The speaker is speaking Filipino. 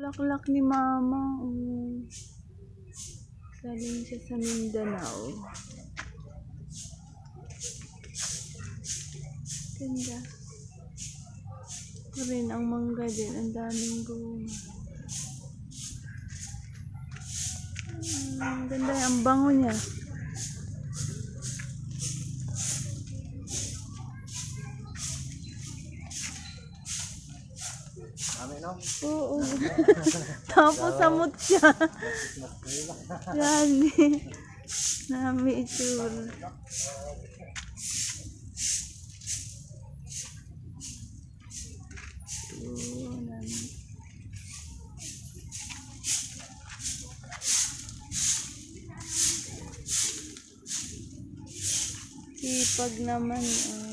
Laklak ni mama. Oh. Galing siya sa Mindanao. Ganda. Ito rin ang mangga din. Ang daming. Hmm, Ang ganda. Ang bango niya. Kami no? Oo. Tapos samot siya. Yan. Nami nami. Sipag naman. ah.